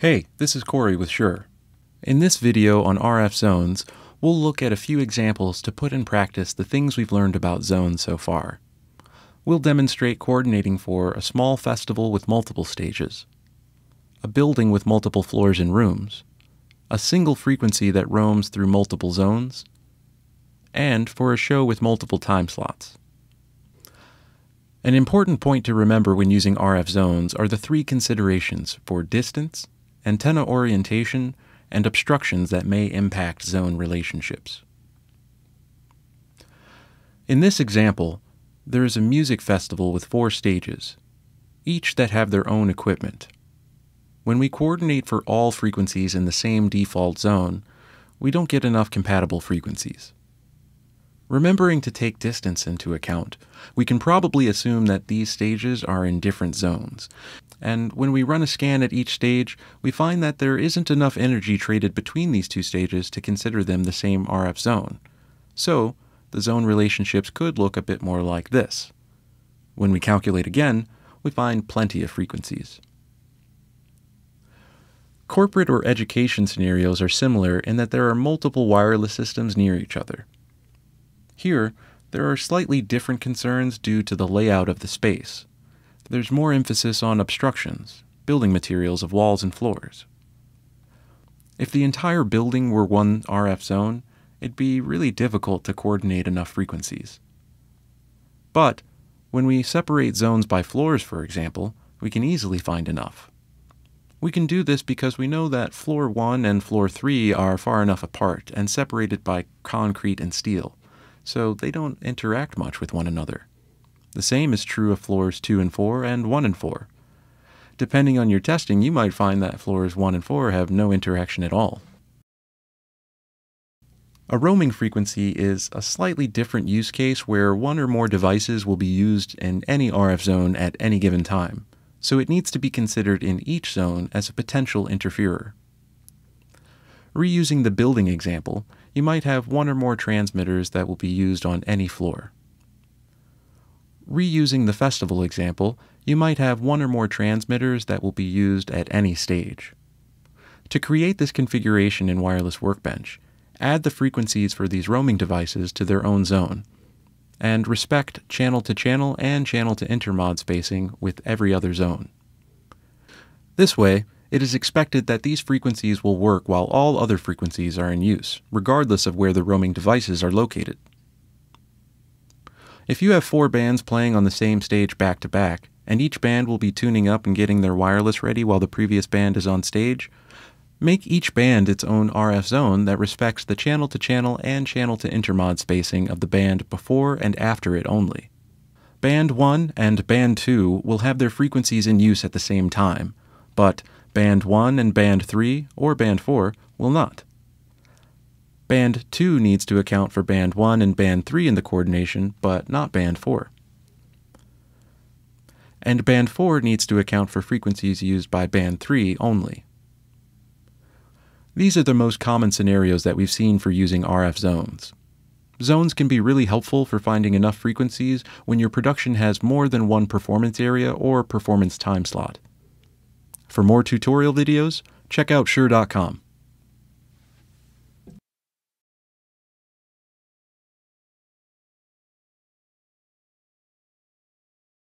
Hey, this is Corey with Shure. In this video on RF zones, we'll look at a few examples to put in practice the things we've learned about zones so far. We'll demonstrate coordinating for a small festival with multiple stages, a building with multiple floors and rooms, a single frequency that roams through multiple zones, and for a show with multiple time slots. An important point to remember when using RF zones are the three considerations for distance, antenna orientation, and obstructions that may impact zone relationships. In this example, there is a music festival with four stages, each that have their own equipment. When we coordinate for all frequencies in the same default zone, we don't get enough compatible frequencies. Remembering to take distance into account, we can probably assume that these stages are in different zones. And when we run a scan at each stage, we find that there isn't enough energy traded between these two stages to consider them the same RF zone. So, the zone relationships could look a bit more like this. When we calculate again, we find plenty of frequencies. Corporate or education scenarios are similar in that there are multiple wireless systems near each other. Here, there are slightly different concerns due to the layout of the space. There's more emphasis on obstructions, building materials of walls and floors. If the entire building were one RF zone, it'd be really difficult to coordinate enough frequencies. But when we separate zones by floors, for example, we can easily find enough. We can do this because we know that floor 1 and floor 3 are far enough apart and separated by concrete and steel so they don't interact much with one another. The same is true of floors 2 and 4 and 1 and 4. Depending on your testing, you might find that floors 1 and 4 have no interaction at all. A roaming frequency is a slightly different use case where one or more devices will be used in any RF zone at any given time, so it needs to be considered in each zone as a potential interferer. Reusing the building example, you might have one or more transmitters that will be used on any floor. Reusing the festival example, you might have one or more transmitters that will be used at any stage. To create this configuration in Wireless Workbench, add the frequencies for these roaming devices to their own zone, and respect channel to channel and channel to intermod spacing with every other zone. This way, it is expected that these frequencies will work while all other frequencies are in use, regardless of where the roaming devices are located. If you have four bands playing on the same stage back to back, and each band will be tuning up and getting their wireless ready while the previous band is on stage, make each band its own RF zone that respects the channel to channel and channel to intermod spacing of the band before and after it only. Band 1 and Band 2 will have their frequencies in use at the same time, but Band 1 and Band 3, or Band 4, will not. Band 2 needs to account for Band 1 and Band 3 in the coordination, but not Band 4. And Band 4 needs to account for frequencies used by Band 3 only. These are the most common scenarios that we've seen for using RF zones. Zones can be really helpful for finding enough frequencies when your production has more than one performance area or performance time slot. For more tutorial videos, check out Shure.com.